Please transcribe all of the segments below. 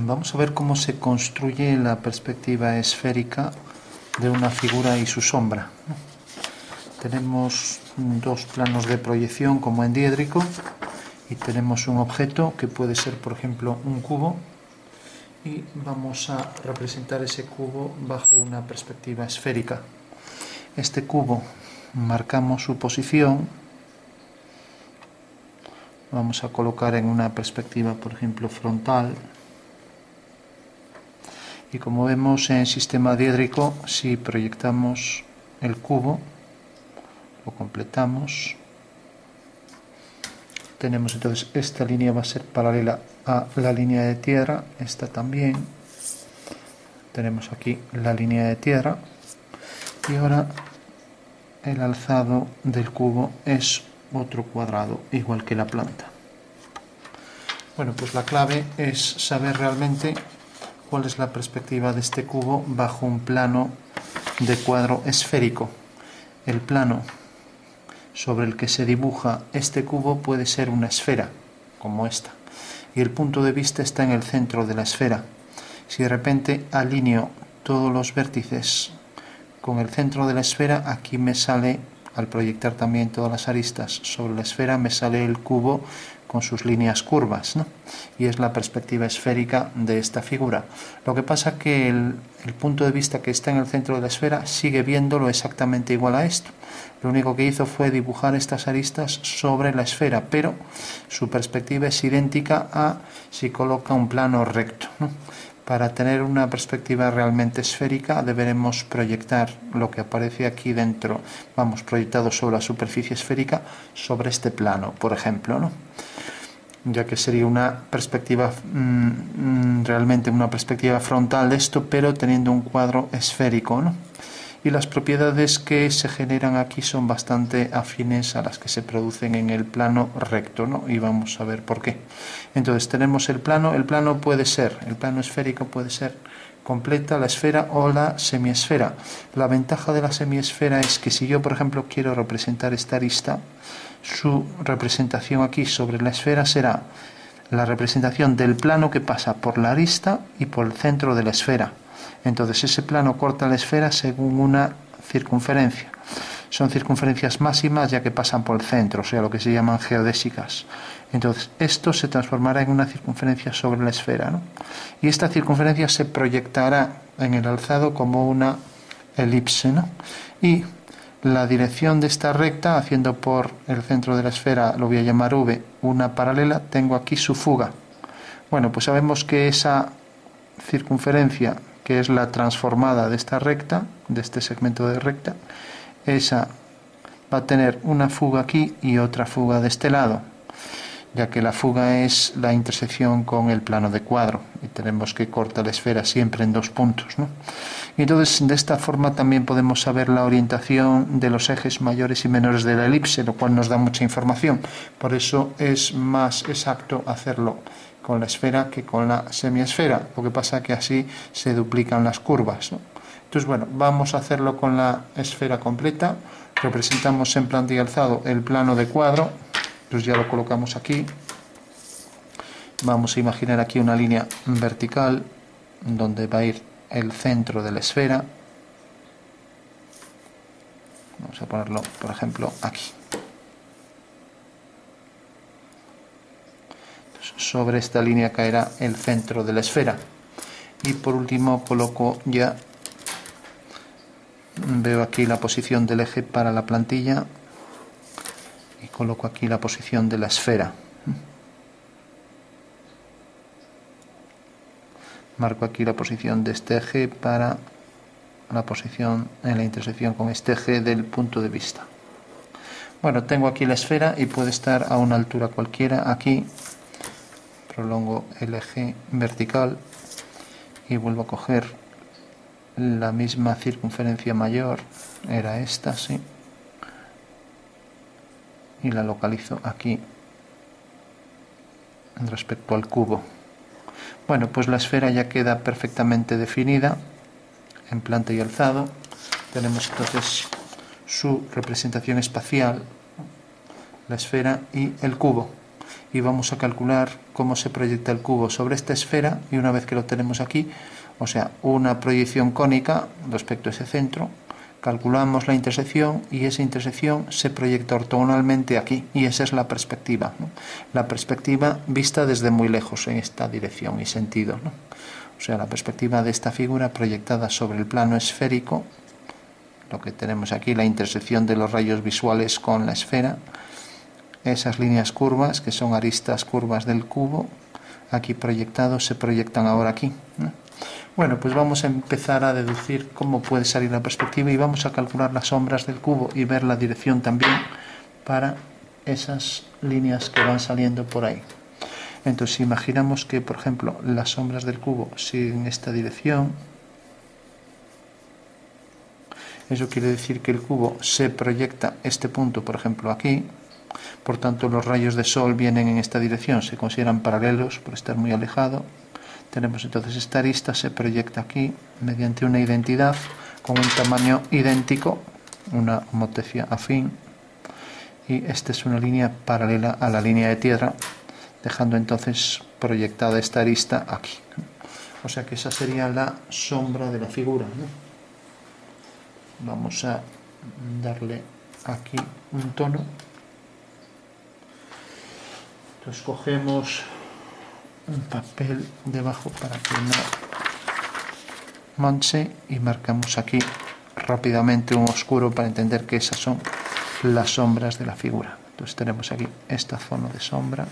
vamos a ver cómo se construye la perspectiva esférica de una figura y su sombra. Tenemos dos planos de proyección como en diédrico y tenemos un objeto que puede ser por ejemplo un cubo y vamos a representar ese cubo bajo una perspectiva esférica. Este cubo marcamos su posición vamos a colocar en una perspectiva por ejemplo frontal y como vemos en sistema diédrico si proyectamos el cubo lo completamos tenemos entonces esta línea va a ser paralela a la línea de tierra esta también. Tenemos aquí la línea de tierra. Y ahora el alzado del cubo es otro cuadrado igual que la planta. Bueno pues la clave es saber realmente cuál es la perspectiva de este cubo bajo un plano de cuadro esférico. El plano sobre el que se dibuja este cubo puede ser una esfera, como esta, y el punto de vista está en el centro de la esfera. Si de repente alineo todos los vértices con el centro de la esfera, aquí me sale, al proyectar también todas las aristas sobre la esfera, me sale el cubo con sus líneas curvas, ¿no? y es la perspectiva esférica de esta figura. Lo que pasa que el, punto de vista que está en el centro de la esfera sigue viéndolo exactamente igual a esto. Lo único que hizo fue dibujar estas aristas sobre la esfera, pero su perspectiva es idéntica a si coloca un plano recto. Para tener una perspectiva realmente esférica deberemos proyectar lo que aparece aquí dentro, vamos, proyectado sobre la superficie esférica, sobre este plano, por ejemplo, ¿no? Ya que sería una perspectiva, mmm, mmm, realmente una perspectiva frontal de esto, pero teniendo un cuadro esférico. ¿no? y las propiedades que se generan aquí son bastante afines a las que se producen en el plano recto, ¿no? Y vamos a ver por qué. Entonces tenemos el plano, el plano puede ser, el plano esférico puede ser completa la esfera o la semiesfera. La ventaja de la semiesfera es que si yo, por ejemplo, quiero representar esta arista, su representación aquí sobre la esfera será la representación del plano que pasa por la arista y por el centro de la esfera. Entonces ese plano corta la esfera según una circunferencia. Son circunferencias máximas ya que pasan por el centro, o sea, lo que se llaman geodésicas. Entonces esto se transformará en una circunferencia sobre la esfera. ¿no? Y esta circunferencia se proyectará en el alzado como una elipse. ¿no? Y la dirección de esta recta, haciendo por el centro de la esfera, lo voy a llamar V, una paralela, tengo aquí su fuga. Bueno, pues sabemos que esa circunferencia que es la transformada de esta recta, de este segmento de recta, esa va a tener una fuga aquí y otra fuga de este lado, ya que la fuga es la intersección con el plano de cuadro y tenemos que cortar la esfera siempre en dos puntos. ¿no? Y entonces de esta forma también podemos saber la orientación de los ejes mayores y menores de la elipse, lo cual nos da mucha información. Por eso es más exacto hacerlo con la esfera que con la semiesfera. Lo que pasa que así se duplican las curvas. ¿no? Entonces, bueno, vamos a hacerlo con la esfera completa. Representamos en planta y alzado el plano de cuadro. Entonces ya lo colocamos aquí. Vamos a imaginar aquí una línea vertical donde va a ir el centro de la esfera. Vamos a ponerlo, por ejemplo, aquí. sobre esta línea caerá el centro de la esfera y por último coloco ya veo aquí la posición del eje para la plantilla y coloco aquí la posición de la esfera. Marco aquí la posición de este eje para la posición en la intersección con este eje del punto de vista. Bueno tengo aquí la esfera y puede estar a una altura cualquiera. Aquí prolongo el eje vertical y vuelvo a coger la misma circunferencia mayor, era esta, sí, y la localizo aquí respecto al cubo. Bueno, pues la esfera ya queda perfectamente definida en planta y alzado. Tenemos entonces su representación espacial, la esfera y el cubo y vamos a calcular cómo se proyecta el cubo sobre esta esfera y una vez que lo tenemos aquí, o sea, una proyección cónica respecto a ese centro, calculamos la intersección y esa intersección se proyecta ortogonalmente aquí y esa es la perspectiva. La perspectiva vista desde muy lejos en esta dirección y sentido. O sea, la perspectiva de esta figura proyectada sobre el plano esférico, lo que tenemos aquí, la intersección de los rayos visuales con la esfera, esas líneas curvas que son aristas curvas del cubo, aquí proyectados, se proyectan ahora aquí. Bueno, pues vamos a empezar a deducir cómo puede salir la perspectiva y vamos a calcular las sombras del cubo y ver la dirección también para esas líneas que van saliendo por ahí. Entonces, imaginamos que, por ejemplo, las sombras del cubo siguen esta dirección, eso quiere decir que el cubo se proyecta este punto, por ejemplo, aquí. Por tanto, los rayos de sol vienen en esta dirección, se consideran paralelos por estar muy alejado tenemos entonces esta arista, se proyecta aquí mediante una identidad con un tamaño idéntico, una homotecia afín, y esta es una línea paralela a la línea de tierra, dejando entonces proyectada esta arista aquí. O sea que esa sería la sombra de la figura. Vamos a darle aquí un tono. Entonces cogemos un papel debajo para que no manche y marcamos aquí rápidamente un oscuro para entender que esas son las sombras de la figura. Entonces tenemos aquí esta zona de sombra.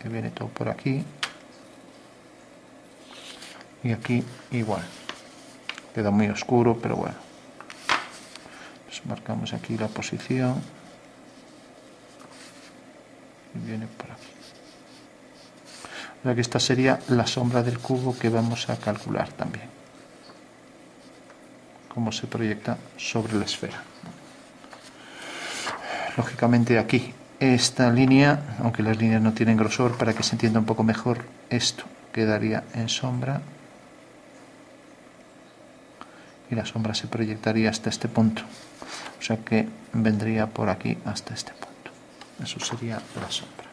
Que viene todo por aquí. Y aquí igual. Queda muy oscuro pero bueno. Marcamos aquí la posición viene por aquí. O sea que esta sería la sombra del cubo que vamos a calcular también. Cómo se proyecta sobre la esfera. Lógicamente aquí esta línea, aunque las líneas no tienen grosor, para que se entienda un poco mejor, esto quedaría en sombra y la sombra se proyectaría hasta este punto. O sea que vendría por aquí hasta este punto. Eso sería la sombra.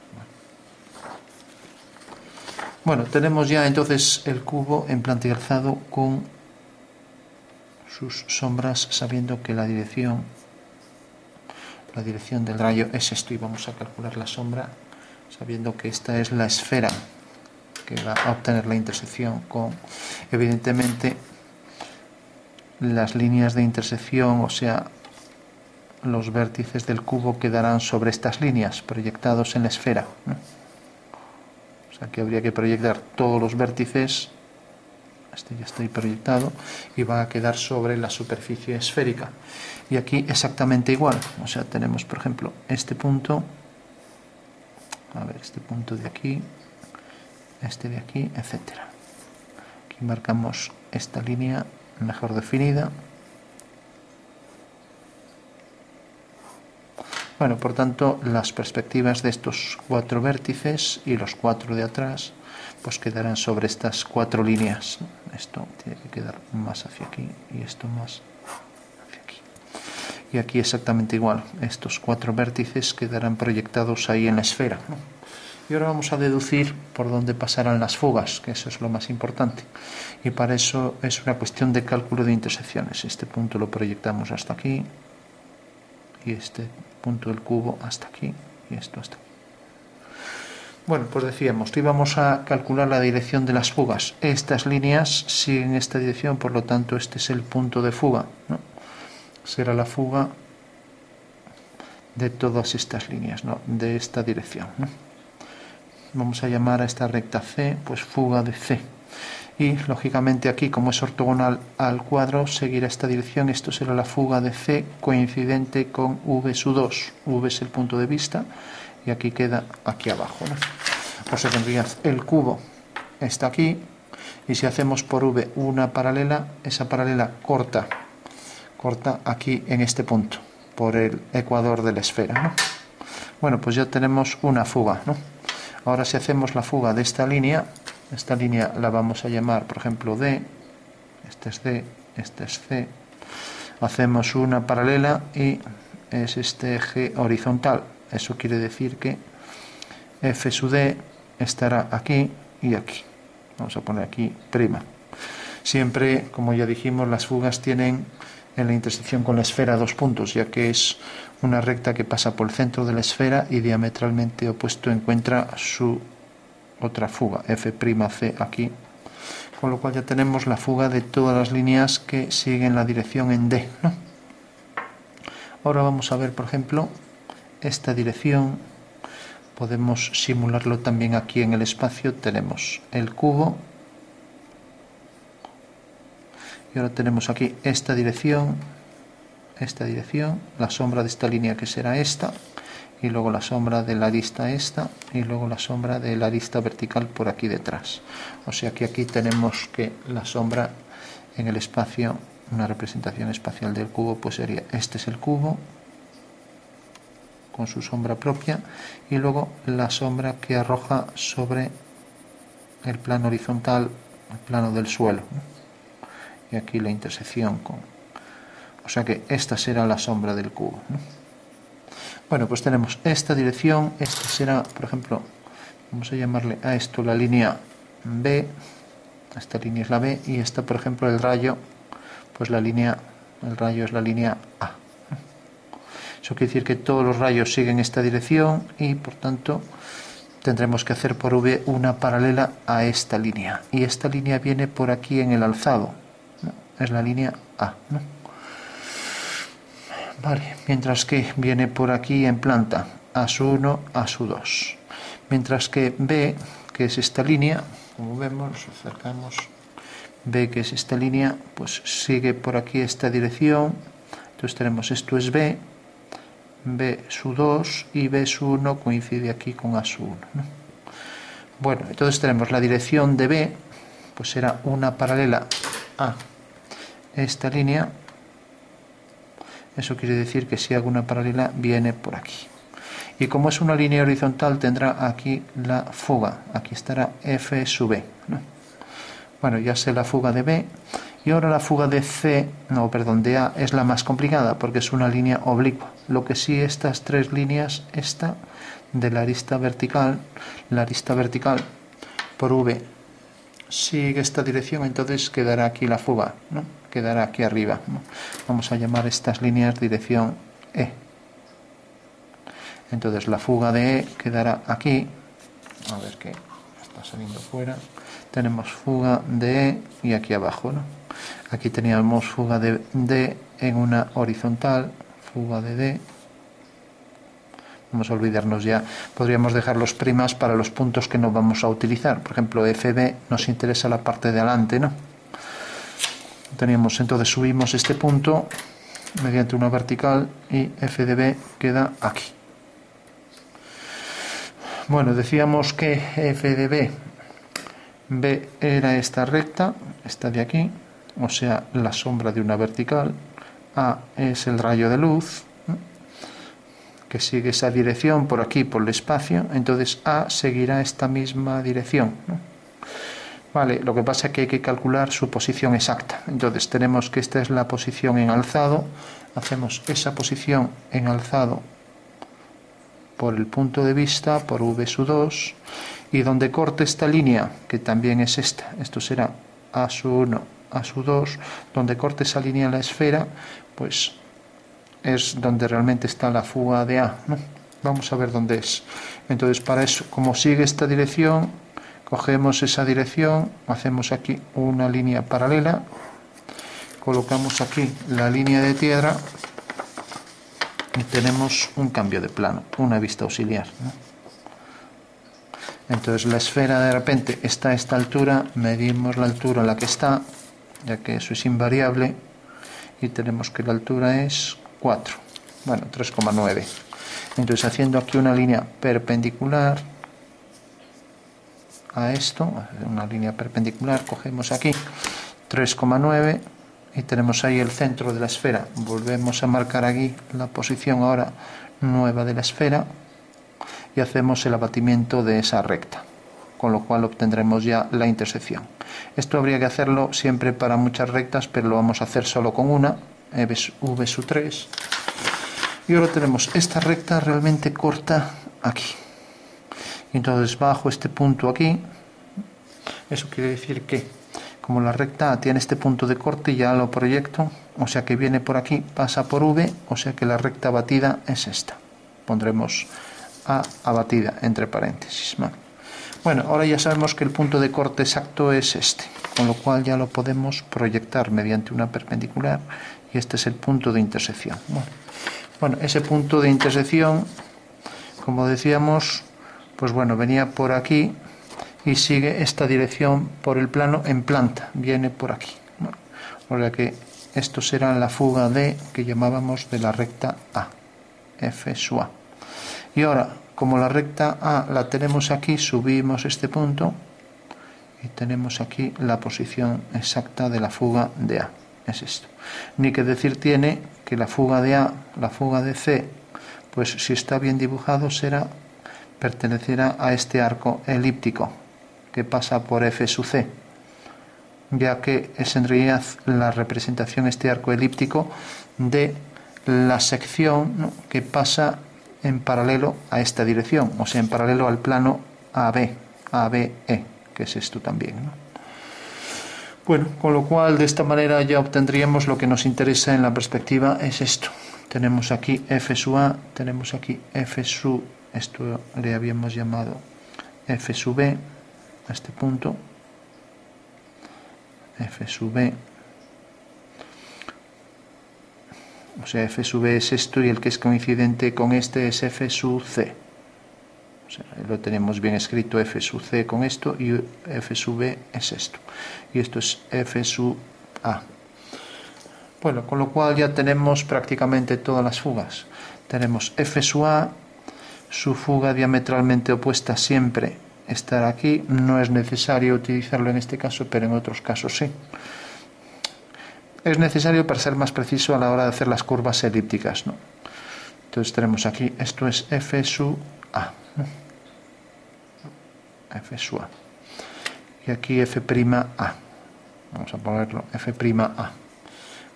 Bueno, tenemos ya entonces el cubo en alzado con sus sombras, sabiendo que la dirección, la dirección del rayo es esto y vamos a calcular la sombra sabiendo que esta es la esfera que va a obtener la intersección con, evidentemente, las líneas de intersección, o sea, los vértices del cubo quedarán sobre estas líneas proyectados en la esfera. O sea que habría que proyectar todos los vértices, este ya está proyectado, y va a quedar sobre la superficie esférica. Y aquí exactamente igual, o sea, tenemos por ejemplo este punto, a ver, este punto de aquí, este de aquí, etcétera. Aquí marcamos esta línea mejor definida. Bueno, por tanto, las perspectivas de estos cuatro vértices y los cuatro de atrás, pues quedarán sobre estas cuatro líneas. Esto tiene que quedar más hacia aquí y esto más hacia aquí. Y aquí exactamente igual. Estos cuatro vértices quedarán proyectados ahí en la esfera. Y ahora vamos a deducir por dónde pasarán las fugas, que eso es lo más importante. Y para eso es una cuestión de cálculo de intersecciones. Este punto lo proyectamos hasta aquí y este punto del cubo hasta aquí y esto hasta aquí. Bueno, pues decíamos, íbamos a calcular la dirección de las fugas. Estas líneas siguen esta dirección, por lo tanto este es el punto de fuga. ¿no? Será la fuga de todas estas líneas, ¿no? de esta dirección. Vamos a llamar a esta recta C, pues fuga de C y lógicamente aquí como es ortogonal al cuadro seguirá esta dirección esto será la fuga de C coincidente con V sub 2 V es el punto de vista y aquí queda aquí abajo ¿no? o sea tendría el cubo está aquí y si hacemos por V una paralela esa paralela corta corta aquí en este punto por el ecuador de la esfera ¿no? bueno pues ya tenemos una fuga ¿no? ahora si hacemos la fuga de esta línea esta línea la vamos a llamar, por ejemplo, D. Este es D, este es C. Hacemos una paralela y es este eje horizontal. Eso quiere decir que f sub d estará aquí y aquí. Vamos a poner aquí prima. Siempre, como ya dijimos, las fugas tienen en la intersección con la esfera dos puntos, ya que es una recta que pasa por el centro de la esfera y diametralmente opuesto encuentra su otra fuga, f'c aquí. Con lo cual ya tenemos la fuga de todas las líneas que siguen la dirección en D. Ahora vamos a ver, por ejemplo, esta dirección. Podemos simularlo también aquí en el espacio. Tenemos el cubo y ahora tenemos aquí esta dirección esta dirección la sombra de esta línea que será esta y luego la sombra de la arista esta y luego la sombra de la arista vertical por aquí detrás o sea que aquí tenemos que la sombra en el espacio una representación espacial del cubo pues sería este es el cubo con su sombra propia y luego la sombra que arroja sobre el plano horizontal el plano del suelo y aquí la intersección con... O sea que esta será la sombra del cubo. Bueno, pues tenemos esta dirección, esta será, por ejemplo, vamos a llamarle a esto la línea B, esta línea es la B, y esta, por ejemplo, el rayo, pues la línea, el rayo es la línea A. Eso quiere decir que todos los rayos siguen esta dirección y, por tanto, tendremos que hacer por V una paralela a esta línea. Y esta línea viene por aquí en el alzado es la línea A. Vale, mientras que viene por aquí en planta A 1, A 2. Mientras que B, que es esta línea, como vemos, acercamos, B, que es esta línea, pues sigue por aquí esta dirección. Entonces tenemos esto es B, B 2 y B 1 coincide aquí con A 1. Bueno, entonces tenemos la dirección de B, pues será una paralela a esta línea, eso quiere decir que si hago una paralela viene por aquí. Y como es una línea horizontal tendrá aquí la fuga, aquí estará F sub B. Bueno, ya sé la fuga de B. Y ahora la fuga de C, no, perdón, de A es la más complicada porque es una línea oblicua. Lo que sí estas tres líneas, esta de la arista vertical, la arista vertical por V sigue esta dirección, entonces quedará aquí la fuga, ¿no? Quedará aquí arriba. Vamos a llamar estas líneas dirección E. Entonces la fuga de E quedará aquí. A ver qué está saliendo fuera. Tenemos fuga de E y aquí abajo. ¿no? Aquí teníamos fuga de D en una horizontal, fuga de D Vamos a olvidarnos ya. Podríamos dejar los primas para los puntos que no vamos a utilizar. Por ejemplo, FB nos interesa la parte de adelante, ¿no? Teníamos, entonces subimos este punto mediante una vertical y FDB queda aquí. Bueno, decíamos que FDB B era esta recta, esta de aquí, o sea, la sombra de una vertical. A es el rayo de luz, que sigue esa dirección por aquí, por el espacio, entonces A seguirá esta misma dirección. Vale, lo que pasa es que hay que calcular su posición exacta. Entonces tenemos que esta es la posición en alzado, hacemos esa posición en alzado por el punto de vista, por V 2, y donde corte esta línea, que también es esta, esto será A 1, A 2, donde corte esa línea la esfera, pues es donde realmente está la fuga de A. Vamos a ver dónde es. Entonces, para eso, como sigue esta dirección, cogemos esa dirección, hacemos aquí una línea paralela, colocamos aquí la línea de tierra y tenemos un cambio de plano, una vista auxiliar. Entonces la esfera de repente está a esta altura, medimos la altura a la que está, ya que eso es invariable, y tenemos que la altura es 4, bueno, 3,9. Entonces haciendo aquí una línea perpendicular a esto, una línea perpendicular, cogemos aquí 3,9 y tenemos ahí el centro de la esfera. Volvemos a marcar aquí la posición ahora nueva de la esfera y hacemos el abatimiento de esa recta, con lo cual obtendremos ya la intersección. Esto habría que hacerlo siempre para muchas rectas, pero lo vamos a hacer solo con una, v sub 3. y ahora tenemos esta recta realmente corta aquí entonces bajo este punto aquí eso quiere decir que como la recta tiene este punto de corte ya lo proyecto o sea que viene por aquí pasa por V o sea que la recta batida es esta. Pondremos A abatida entre paréntesis bueno ahora ya sabemos que el punto de corte exacto es este con lo cual ya lo podemos proyectar mediante una perpendicular y este es el punto de intersección bueno ese punto de intersección como decíamos pues bueno venía por aquí y sigue esta dirección por el plano en planta viene por aquí bueno, o sea que esto será la fuga de que llamábamos de la recta A F su A y ahora como la recta A la tenemos aquí subimos este punto y tenemos aquí la posición exacta de la fuga de A. Es esto. Ni que decir tiene que la fuga de A, la fuga de C, pues si está bien dibujado será pertenecerá a este arco elíptico que pasa por F sub C, ya que es en realidad la representación este arco elíptico de la sección que pasa en paralelo a esta dirección, o sea, en paralelo al plano AB, ABE que es esto también. Bueno, con lo cual de esta manera ya obtendríamos lo que nos interesa en la perspectiva, es esto. Tenemos aquí F sub A, tenemos aquí F sub, esto le habíamos llamado F sub B, a este punto, F sub B, o sea, F sub B es esto y el que es coincidente con este es F sub C lo tenemos bien escrito F sub C con esto y F sub B es esto. Y esto es F sub A. Bueno, con lo cual ya tenemos prácticamente todas las fugas. Tenemos F sub A, su fuga diametralmente opuesta siempre estará aquí. No es necesario utilizarlo en este caso, pero en otros casos sí. Es necesario para ser más preciso a la hora de hacer las curvas elípticas. ¿no? Entonces tenemos aquí, esto es F sub A. F sub A. Y aquí F' A. Vamos a ponerlo F' A.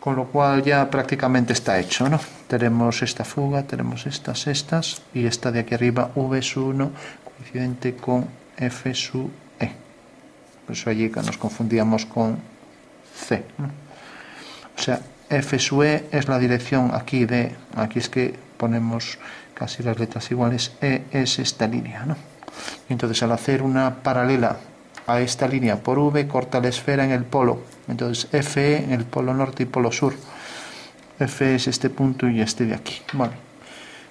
Con lo cual ya prácticamente está hecho, ¿no? Tenemos esta fuga, tenemos estas, estas, y esta de aquí arriba, V sub 1, coincidente con F sub E. Por eso allí que nos confundíamos con C. O sea, F sub E es la dirección aquí de, aquí es que ponemos casi las letras iguales, E es esta línea, ¿no? Entonces al hacer una paralela a esta línea por V corta la esfera en el polo. Entonces FE en el polo norte y polo sur. F es este punto y este de aquí.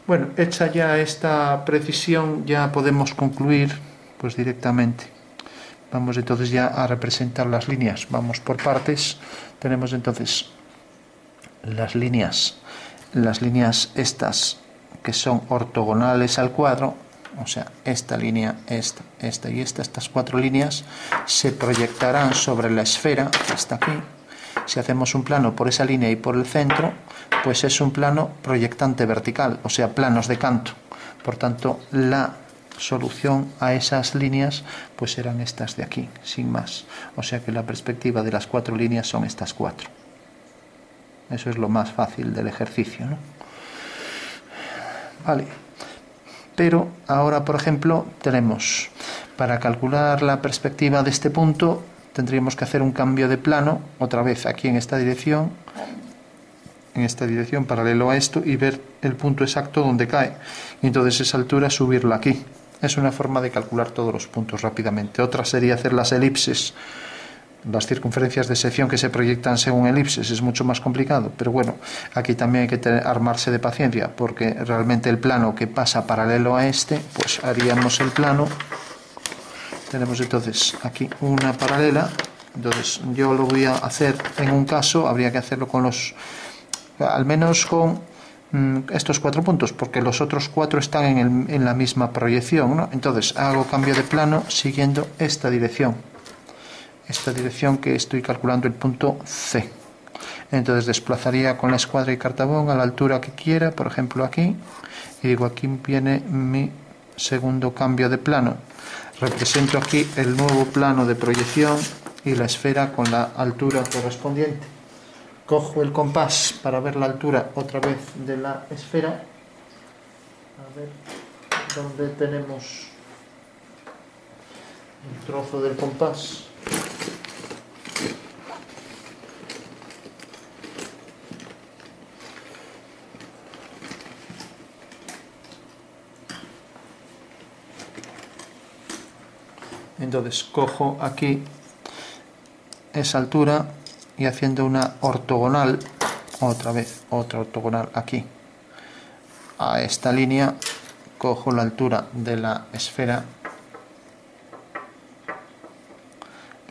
Bueno, hecha ya esta precisión ya podemos concluir pues directamente. Vamos entonces ya a representar las líneas. Vamos por partes. Tenemos entonces las líneas, las líneas estas que son ortogonales al cuadro o sea, esta línea, esta, esta y esta, estas cuatro líneas se proyectarán sobre la esfera está aquí. Si hacemos un plano por esa línea y por el centro, pues es un plano proyectante vertical, o sea, planos de canto. Por tanto, la solución a esas líneas pues serán estas de aquí, sin más. O sea que la perspectiva de las cuatro líneas son estas cuatro. Eso es lo más fácil del ejercicio, ¿no? Vale. Pero ahora, por ejemplo, tenemos, para calcular la perspectiva de este punto, tendríamos que hacer un cambio de plano, otra vez aquí en esta dirección, en esta dirección paralelo a esto, y ver el punto exacto donde cae. Y entonces esa altura subirla aquí. Es una forma de calcular todos los puntos rápidamente. Otra sería hacer las elipses las circunferencias de sección que se proyectan según elipses es mucho más complicado, pero bueno, aquí también hay que armarse de paciencia, porque realmente el plano que pasa paralelo a este, pues haríamos el plano, tenemos entonces aquí una paralela, entonces yo lo voy a hacer en un caso, habría que hacerlo con los, al menos con mm, estos cuatro puntos, porque los otros cuatro están en, en la misma proyección, ¿no? entonces hago cambio de plano siguiendo esta dirección esta dirección que estoy calculando el punto C. Entonces desplazaría con la escuadra y cartabón a la altura que quiera, por ejemplo aquí, y digo aquí viene mi segundo cambio de plano. Represento aquí el nuevo plano de proyección y la esfera con la altura correspondiente. cojo el compás para ver la altura otra vez de la esfera. A ver dónde tenemos el trozo del compás. Entonces cojo aquí esa altura y haciendo una ortogonal, otra vez, otra ortogonal aquí, a esta línea, cojo la altura de la esfera,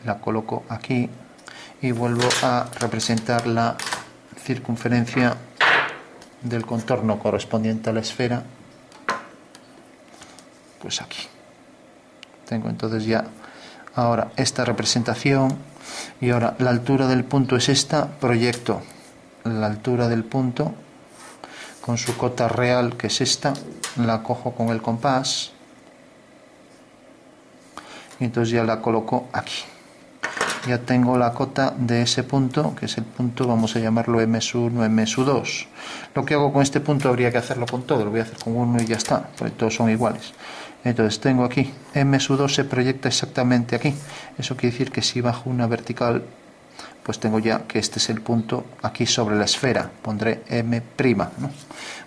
la coloco aquí y vuelvo a representar la circunferencia del contorno correspondiente a la esfera, pues aquí. Tengo entonces ya ahora esta representación y ahora la altura del punto es esta, proyecto la altura del punto con su cota real que es esta, la cojo con el compás y entonces ya la coloco aquí. Ya tengo la cota de ese punto, que es el punto, vamos a llamarlo M1, M2. Lo que hago con este punto habría que hacerlo con todo, lo voy a hacer con uno y ya está, porque todos son iguales. Entonces tengo aquí, M 2 se proyecta exactamente aquí. Eso quiere decir que si bajo una vertical, pues tengo ya que este es el punto aquí sobre la esfera. Pondré M'. ¿no?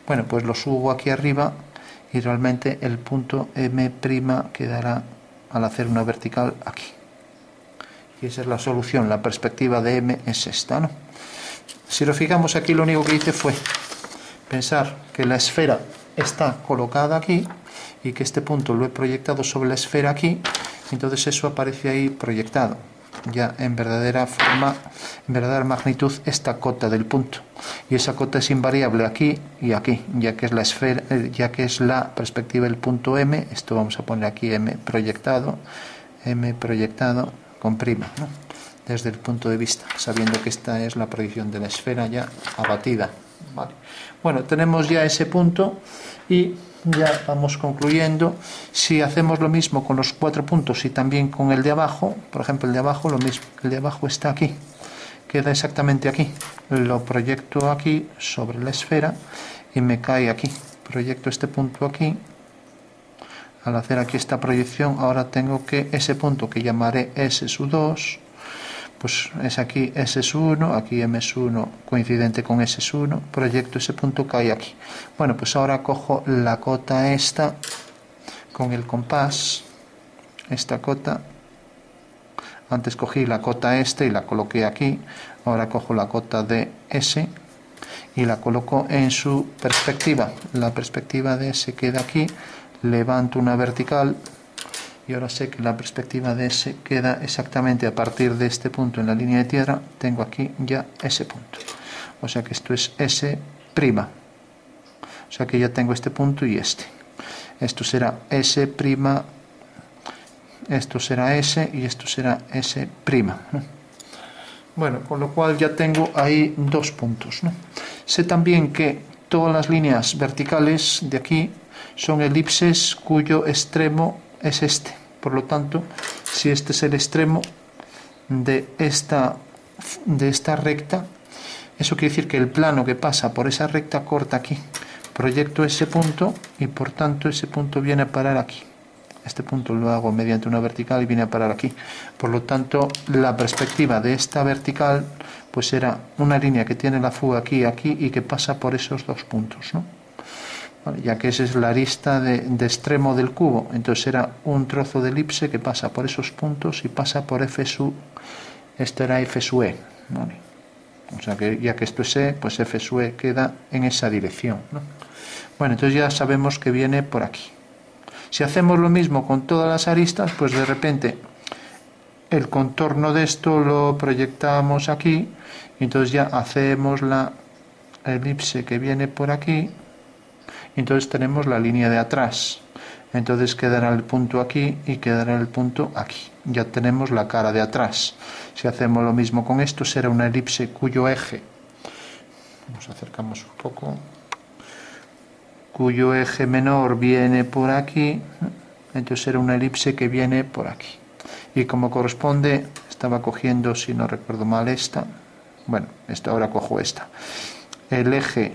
Bueno, pues lo subo aquí arriba y realmente el punto M' quedará al hacer una vertical aquí. Y esa es la solución, la perspectiva de M es esta. ¿no? Si lo fijamos aquí, lo único que hice fue pensar que la esfera está colocada aquí y que este punto lo he proyectado sobre la esfera aquí, entonces eso aparece ahí proyectado, ya en verdadera forma, en verdadera magnitud esta cota del punto. Y esa cota es invariable aquí y aquí, ya que es la esfera, eh, ya que es la perspectiva del punto M, esto vamos a poner aquí M proyectado, M proyectado con prima, desde el punto de vista, sabiendo que esta es la proyección de la esfera ya abatida. Bueno, tenemos ya ese punto y ya vamos concluyendo. Si hacemos lo mismo con los cuatro puntos y también con el de abajo, por ejemplo el de abajo, lo mismo, el de abajo está aquí, queda exactamente aquí. Lo proyecto aquí sobre la esfera y me cae aquí. Proyecto este punto aquí. Al hacer aquí esta proyección, ahora tengo que ese punto que llamaré S 2 pues es aquí S1, aquí M1 coincidente con S1, proyecto ese punto cae aquí. Bueno, pues ahora cojo la cota esta con el compás, esta cota, antes cogí la cota este y la coloqué aquí, ahora cojo la cota de S y la coloco en su perspectiva. La perspectiva de S queda aquí, levanto una vertical, y ahora sé que la perspectiva de S queda exactamente a partir de este punto en la línea de tierra, tengo aquí ya ese punto. O sea que esto es S'. O sea que ya tengo este punto y este. Esto será S', esto será S y esto será S'. Bueno, con lo cual ya tengo ahí dos puntos. Sé también que todas las líneas verticales de aquí son elipses cuyo extremo es este. Por lo tanto, si este es el extremo de esta, de esta recta, eso quiere decir que el plano que pasa por esa recta corta aquí. Proyecto ese punto y por tanto ese punto viene a parar aquí. Este punto lo hago mediante una vertical y viene a parar aquí. Por lo tanto, la perspectiva de esta vertical pues será una línea que tiene la fuga aquí y aquí y que pasa por esos dos puntos. ¿no? Ya que esa es la arista de, extremo del cubo, entonces será un trozo de elipse que pasa por esos puntos y pasa por F sub, esto era F E, o sea que ya que esto es E, pues F E queda en esa dirección. Bueno, entonces ya sabemos que viene por aquí. Si hacemos lo mismo con todas las aristas, pues de repente el contorno de esto lo proyectamos aquí, y entonces ya hacemos la elipse que viene por aquí, entonces tenemos la línea de atrás. Entonces quedará el punto aquí y quedará el punto aquí. Ya tenemos la cara de atrás. Si hacemos lo mismo con esto, será una elipse cuyo eje, nos acercamos un poco, cuyo eje menor viene por aquí, entonces será una elipse que viene por aquí. Y como corresponde, estaba cogiendo, si no recuerdo mal, esta, Bueno, esto ahora cojo esta. El eje,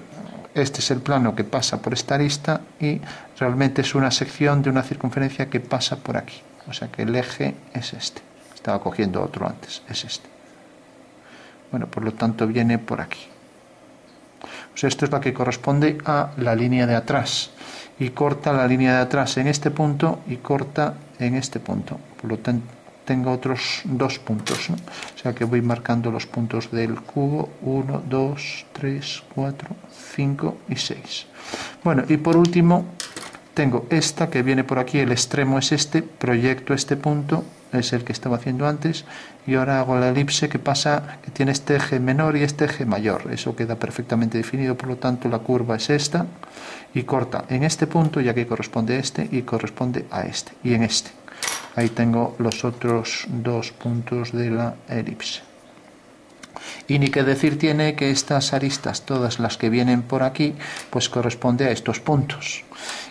este es el plano que pasa por esta arista y realmente es una sección de una circunferencia que pasa por aquí. O sea que el eje es este. Estaba cogiendo otro antes, es este. Bueno, por lo tanto viene por aquí. O sea, esto es la que corresponde a la línea de atrás y corta la línea de atrás en este punto y corta en este punto. Por lo tanto, tengo otros dos puntos. O sea que voy marcando los puntos del cubo. 1, 2, 3, 4, 5 y 6. Bueno, y por último tengo esta que viene por aquí, el extremo es este, proyecto este punto, es el que estaba haciendo antes, y ahora hago la elipse que pasa, que tiene este eje menor y este eje mayor. Eso queda perfectamente definido, por lo tanto la curva es esta, y corta en este punto, ya que corresponde a este, y corresponde a este, y en este. Ahí tengo los otros dos puntos de la elipse. Y ni que decir tiene que estas aristas, todas las que vienen por aquí, pues corresponde a estos puntos.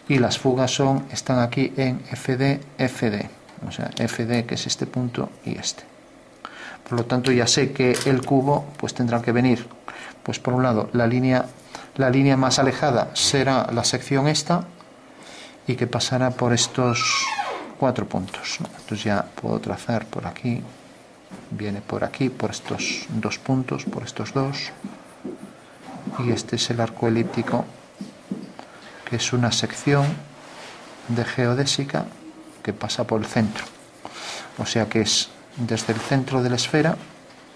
Y las fugas son, están aquí en FD, FD. O sea, FD que es este punto y este. Por lo tanto ya sé que el cubo pues tendrá que venir. Pues por un lado la línea, la línea más alejada será la sección esta y que pasará por estos cuatro puntos. Entonces ya puedo trazar por aquí, viene por aquí, por estos dos puntos, por estos dos. Y este es el arco elíptico, que es una sección de geodésica que pasa por el centro. O sea que es desde el centro de la esfera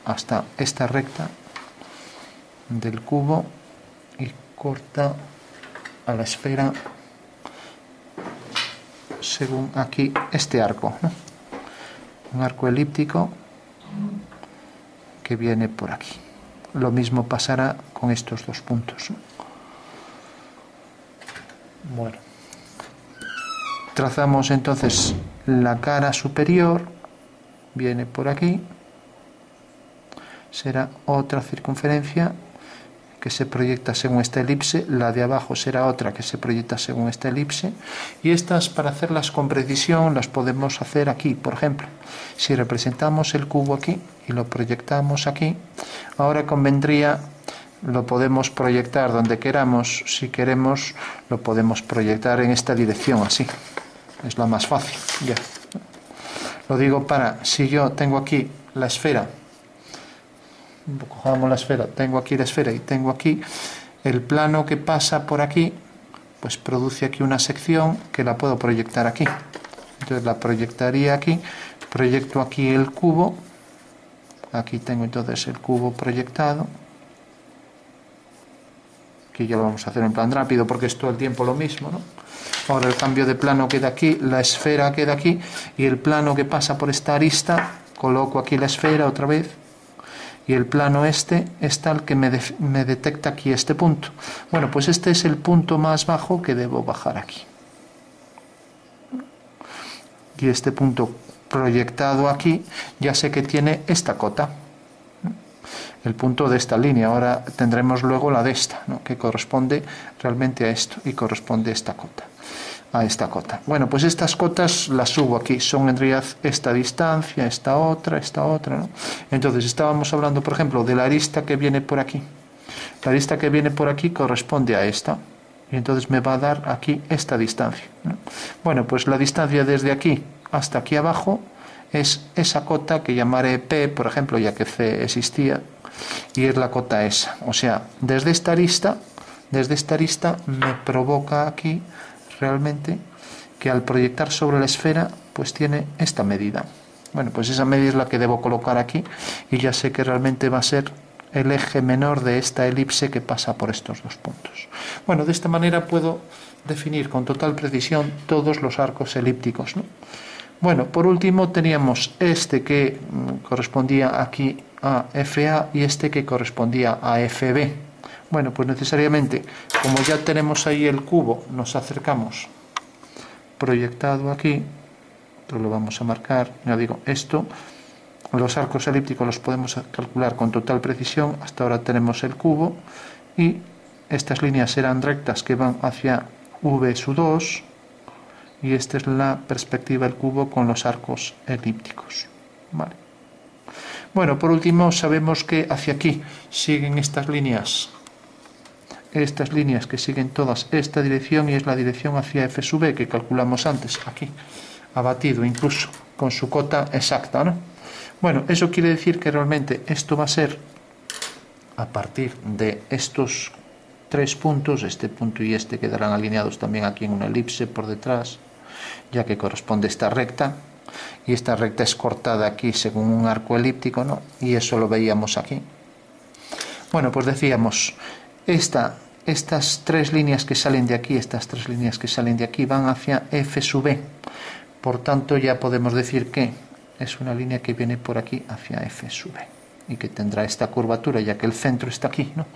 hasta esta recta del cubo y corta a la esfera según aquí este arco, un arco elíptico que viene por aquí. Lo mismo pasará con estos dos puntos. Bueno, trazamos entonces la cara superior, viene por aquí, será otra circunferencia que se proyecta según esta elipse, la de abajo será otra que se proyecta según esta elipse, y estas para hacerlas con precisión las podemos hacer aquí, por ejemplo, si representamos el cubo aquí y lo proyectamos aquí, ahora convendría lo podemos proyectar donde queramos, si queremos lo podemos proyectar en esta dirección así, es la más fácil, ya. Lo digo para, si yo tengo aquí la esfera cojamos la esfera, tengo aquí la esfera y tengo aquí el plano que pasa por aquí, pues produce aquí una sección que la puedo proyectar aquí. Entonces la proyectaría aquí, proyecto aquí el cubo, aquí tengo entonces el cubo proyectado, aquí ya lo vamos a hacer en plan rápido porque es todo el tiempo lo mismo, ¿no? Ahora el cambio de plano queda aquí, la esfera queda aquí y el plano que pasa por esta arista, coloco aquí la esfera otra vez y el plano este es tal que me, me, detecta aquí este punto. Bueno, pues este es el punto más bajo que debo bajar aquí. Y este punto proyectado aquí ya sé que tiene esta cota. El punto de esta línea. Ahora tendremos luego la de esta, ¿no? que corresponde realmente a esto y corresponde a esta cota a esta cota. Bueno, pues estas cotas las subo aquí, son en realidad esta distancia, esta otra, esta otra. ¿no? Entonces estábamos hablando, por ejemplo, de la arista que viene por aquí. La arista que viene por aquí corresponde a esta. Y entonces me va a dar aquí esta distancia. Bueno, pues la distancia desde aquí hasta aquí abajo es esa cota que llamaré P, por ejemplo, ya que C existía, y es la cota esa. O sea, desde esta arista, desde esta arista me provoca aquí realmente que al proyectar sobre la esfera pues tiene esta medida. Bueno, pues esa medida es la que debo colocar aquí y ya sé que realmente va a ser el eje menor de esta elipse que pasa por estos dos puntos. Bueno, de esta manera puedo definir con total precisión todos los arcos elípticos. Bueno, por último teníamos este que mm, correspondía aquí a FA y este que correspondía a FB. Bueno, pues necesariamente, como ya tenemos ahí el cubo, nos acercamos proyectado aquí, pues lo vamos a marcar, ya digo, esto, los arcos elípticos los podemos calcular con total precisión, hasta ahora tenemos el cubo y estas líneas serán rectas que van hacia V su 2 y esta es la perspectiva del cubo con los arcos elípticos. Vale. Bueno, por último, sabemos que hacia aquí siguen estas líneas estas líneas que siguen todas esta dirección y es la dirección hacia f sub b que calculamos antes, aquí, abatido incluso, con su cota exacta, ¿no? Bueno, eso quiere decir que realmente esto va a ser a partir de estos tres puntos, este punto y este quedarán alineados también aquí en una elipse por detrás, ya que corresponde esta recta, y esta recta es cortada aquí según un arco elíptico, ¿no? Y eso lo veíamos aquí. Bueno, pues decíamos, esta estas tres líneas que salen de aquí, estas tres líneas que salen de aquí van hacia f sub b. Por tanto, ya podemos decir que es una línea que viene por aquí hacia f sub b y que tendrá esta curvatura ya que el centro está aquí, ¿no?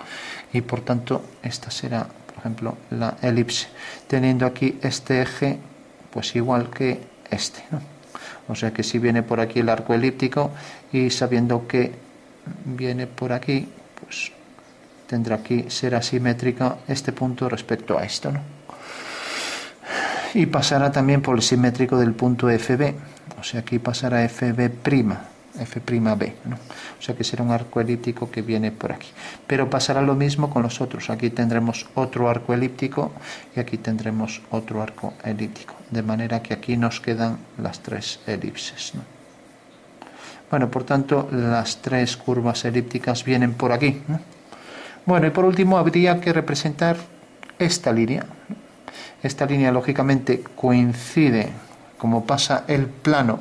Y por tanto, esta será, por ejemplo, la elipse, teniendo aquí este eje pues igual que este, ¿no? O sea que si viene por aquí el arco elíptico y sabiendo que viene por aquí, pues tendrá aquí ser asimétrica este punto respecto a esto. ¿no? Y pasará también por el simétrico del punto FB, o sea, aquí pasará FB', F'B, ¿no? o sea que será un arco elíptico que viene por aquí. Pero pasará lo mismo con los otros, aquí tendremos otro arco elíptico y aquí tendremos otro arco elíptico, de manera que aquí nos quedan las tres elipses. ¿no? Bueno, por tanto, las tres curvas elípticas vienen por aquí. ¿no? Bueno, y por último habría que representar esta línea. Esta línea lógicamente coincide, como pasa el plano,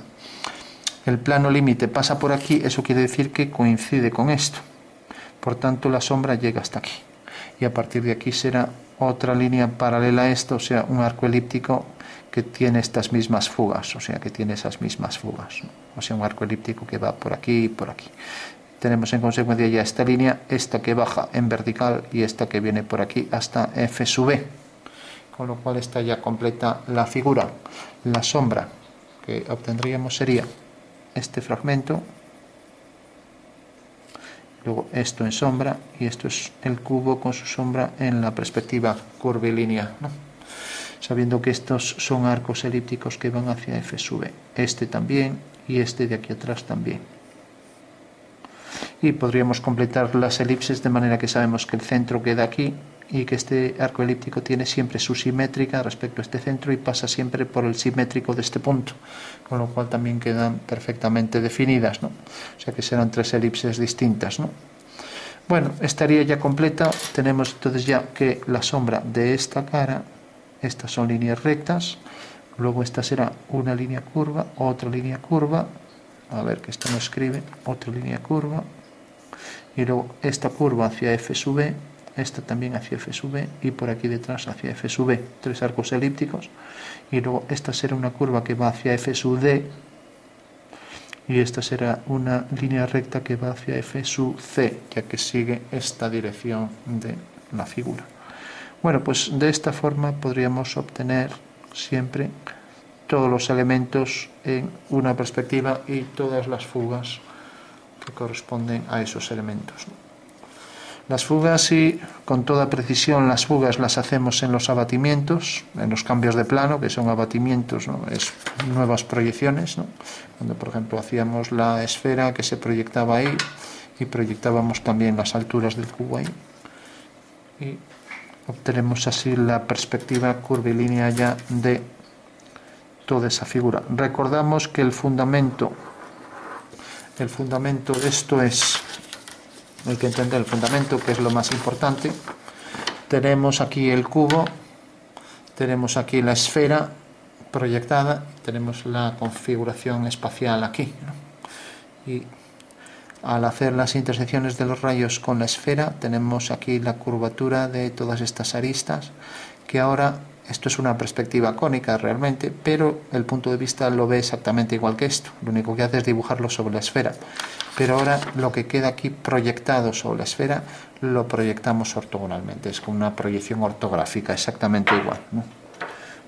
el plano límite pasa por aquí, eso quiere decir que coincide con esto. Por tanto, la sombra llega hasta aquí. Y a partir de aquí será otra línea paralela a esto, o sea, un arco elíptico que tiene estas mismas fugas, o sea, que tiene esas mismas fugas. O sea, un arco elíptico que va por aquí y por aquí tenemos en consecuencia ya esta línea, esta que baja en vertical y esta que viene por aquí hasta F sub B. Con lo cual está ya completa la figura. La sombra que obtendríamos sería este fragmento, luego esto en sombra y esto es el cubo con su sombra en la perspectiva curvilínea. Sabiendo que estos son arcos elípticos que van hacia F sub B. Este también y este de aquí atrás también y podríamos completar las elipses de manera que sabemos que el centro queda aquí y que este arco elíptico tiene siempre su simétrica respecto a este centro y pasa siempre por el simétrico de este punto, con lo cual también quedan perfectamente definidas, ¿no? O sea que serán tres elipses distintas, ¿no? Bueno, estaría ya completa. Tenemos entonces ya que la sombra de esta cara, estas son líneas rectas, luego esta será una línea curva, otra línea curva, a ver que esto no escribe, otra línea curva, y luego esta curva hacia F sub B, esta también hacia F sub B y por aquí detrás hacia F sub B, tres arcos elípticos y luego esta será una curva que va hacia F sub D y esta será una línea recta que va hacia F sub C, ya que sigue esta dirección de la figura. Bueno, pues de esta forma podríamos obtener siempre todos los elementos en una perspectiva y todas las fugas corresponden a esos elementos. Las fugas, y con toda precisión, las fugas las hacemos en los abatimientos, en los cambios de plano, que son abatimientos, ¿no? es nuevas proyecciones. Cuando, por ejemplo, hacíamos la esfera que se proyectaba ahí y proyectábamos también las alturas del cubo ahí. Y obtenemos así la perspectiva curvilínea ya de toda esa figura. Recordamos que el fundamento el fundamento de esto es, hay que entender el fundamento, que es lo más importante. Tenemos aquí el cubo, tenemos aquí la esfera proyectada, tenemos la configuración espacial aquí. Y al hacer las intersecciones de los rayos con la esfera, tenemos aquí la curvatura de todas estas aristas, que ahora esto es una perspectiva cónica realmente, pero el punto de vista lo ve exactamente igual que esto. Lo único que hace es dibujarlo sobre la esfera. Pero ahora lo que queda aquí proyectado sobre la esfera lo proyectamos ortogonalmente. Es como una proyección ortográfica, exactamente igual.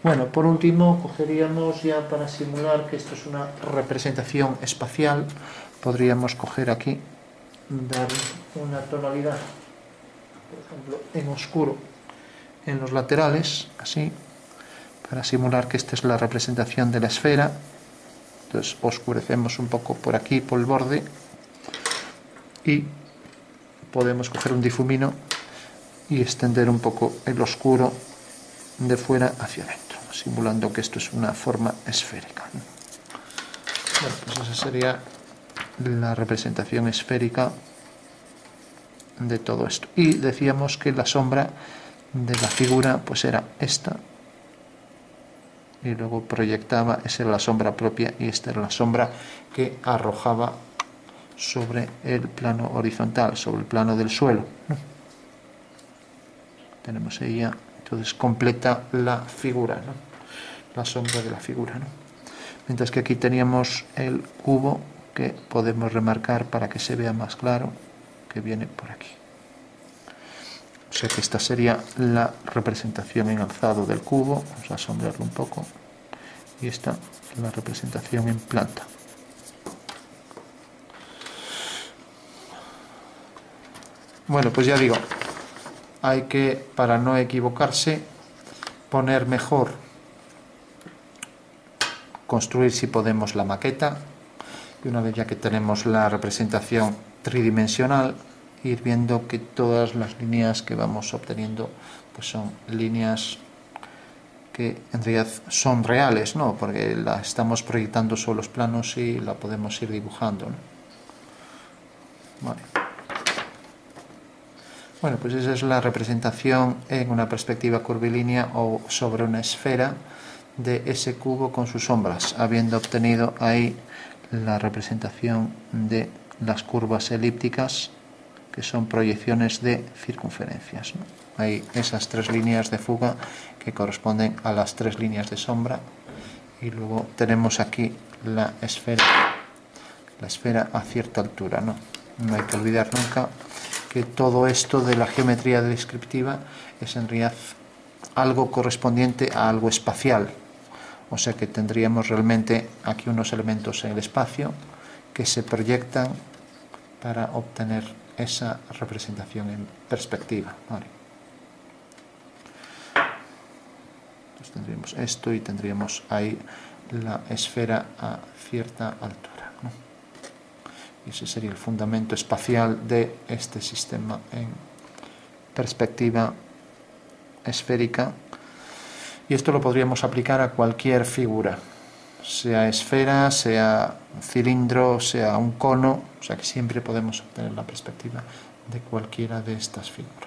Bueno, por último, cogeríamos ya para simular que esto es una representación espacial, podríamos coger aquí, dar una tonalidad, por ejemplo, en oscuro en los laterales, así, para simular que esta es la representación de la esfera. Entonces oscurecemos un poco por aquí, por el borde, y podemos coger un difumino y extender un poco el oscuro de fuera hacia adentro, simulando que esto es una forma esférica. Bueno, pues esa sería la representación esférica de todo esto. Y decíamos que la sombra de la figura pues era esta y luego proyectaba, esa era la sombra propia y esta era la sombra que arrojaba sobre el plano horizontal, sobre el plano del suelo. Tenemos ella, entonces completa la figura, la sombra de la figura. Mientras que aquí teníamos el cubo que podemos remarcar para que se vea más claro, que viene por aquí. Sea que esta sería la representación en alzado del cubo, vamos a sombrearlo un poco, y esta la representación en planta. Bueno, pues ya digo, hay que, para no equivocarse, poner mejor, construir si podemos la maqueta, y una vez ya que tenemos la representación tridimensional, ir viendo que todas las líneas que vamos obteniendo pues son líneas que en realidad son reales, ¿no? porque la estamos proyectando sobre los planos y la podemos ir dibujando. Bueno, pues esa es la representación en una perspectiva curvilínea o sobre una esfera de ese cubo con sus sombras, habiendo obtenido ahí la representación de las curvas elípticas que son proyecciones de circunferencias. Hay esas tres líneas de fuga que corresponden a las tres líneas de sombra y luego tenemos aquí la esfera, la esfera a cierta altura. No, no hay que olvidar nunca que todo esto de la geometría descriptiva es en realidad algo correspondiente a algo espacial. O sea que tendríamos realmente aquí unos elementos en el espacio que se proyectan para obtener esa representación en perspectiva. Entonces tendríamos esto y tendríamos ahí la esfera a cierta altura. Y ese sería el fundamento espacial de este sistema en perspectiva esférica. Y esto lo podríamos aplicar a cualquier figura sea esfera, sea cilindro, sea un cono, o sea que siempre podemos obtener la perspectiva de cualquiera de estas figuras.